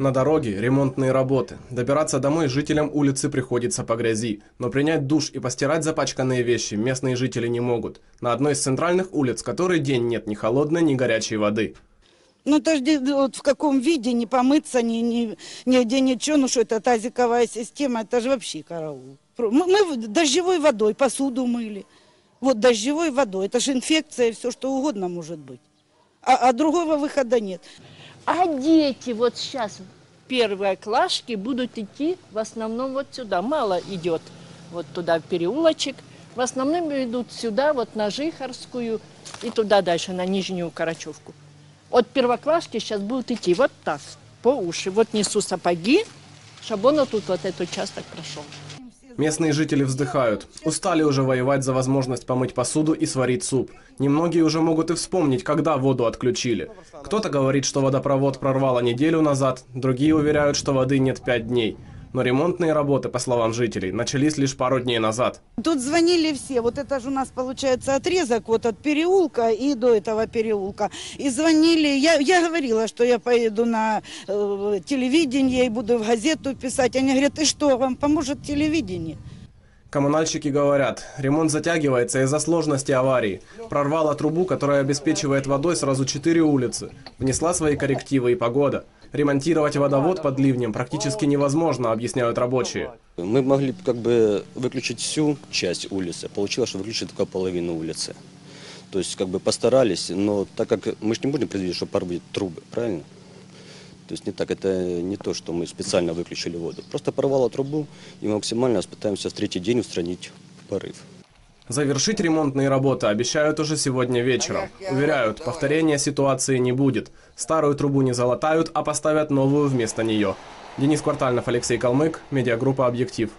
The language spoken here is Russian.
На дороге ремонтные работы. Добираться домой жителям улицы приходится по грязи. Но принять душ и постирать запачканные вещи местные жители не могут. На одной из центральных улиц который день нет ни холодной, ни горячей воды. Ну, подожди, вот в каком виде, не помыться, ни, ни, нигде ничего, ну что это тазиковая система, это же вообще караул. Мы, мы дождевой водой посуду мыли, вот дождевой водой, это же инфекция, все что угодно может быть. А, а другого выхода нет. А дети вот сейчас первые клашки будут идти в основном вот сюда. Мало идет вот туда в переулочек. В основном идут сюда, вот на Жихарскую и туда дальше, на Нижнюю Карачевку. От первоклашки сейчас будут идти вот так, по уши. Вот несу сапоги, чтобы он тут вот этот участок прошел. Местные жители вздыхают. Устали уже воевать за возможность помыть посуду и сварить суп. Немногие уже могут и вспомнить, когда воду отключили. Кто-то говорит, что водопровод прорвало неделю назад, другие уверяют, что воды нет пять дней. Но ремонтные работы, по словам жителей, начались лишь пару дней назад. Тут звонили все. Вот это же у нас получается отрезок вот от переулка и до этого переулка. И звонили. Я, я говорила, что я поеду на э, телевидение и буду в газету писать. Они говорят, и что, вам поможет телевидение? Коммунальщики говорят, ремонт затягивается из-за сложности аварии. Прорвала трубу, которая обеспечивает водой сразу четыре улицы. Внесла свои коррективы и погода. Ремонтировать водовод под ливнем практически невозможно, объясняют рабочие. Мы могли как бы выключить всю часть улицы. Получилось, что выключили только половину улицы. То есть как бы постарались, но так как мы же не будем предвидеть, что порвут трубы, правильно? То есть не так, это не то, что мы специально выключили воду. Просто порвало трубу, и максимально пытаемся в третий день устранить порыв. Завершить ремонтные работы обещают уже сегодня вечером. Уверяют, повторения ситуации не будет. Старую трубу не залатают, а поставят новую вместо нее. Денис Квартальнов, Алексей Калмык, медиагруппа «Объектив».